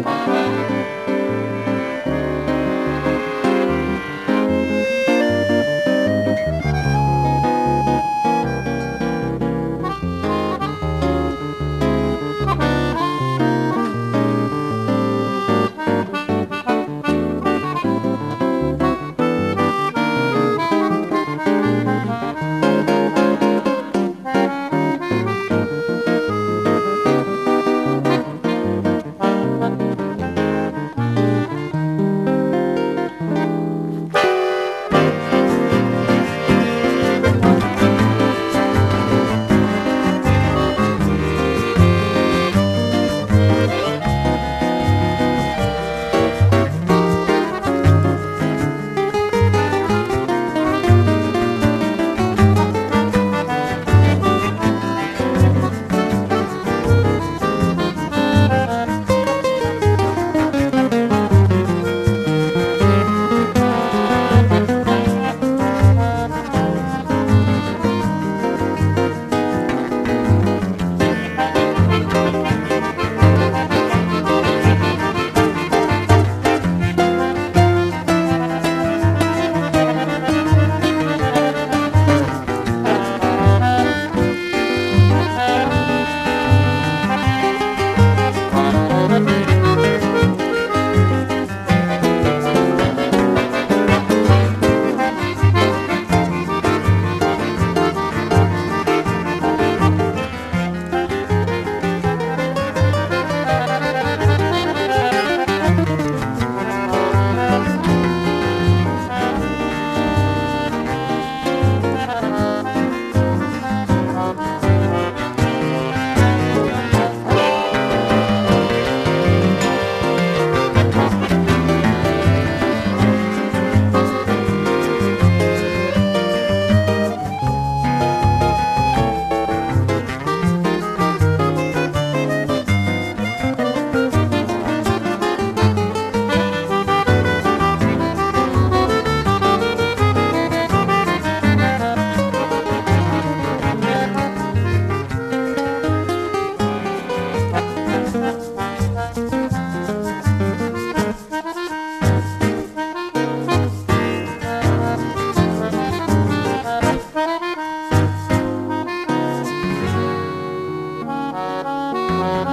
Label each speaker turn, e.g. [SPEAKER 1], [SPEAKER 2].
[SPEAKER 1] Bye. Bye.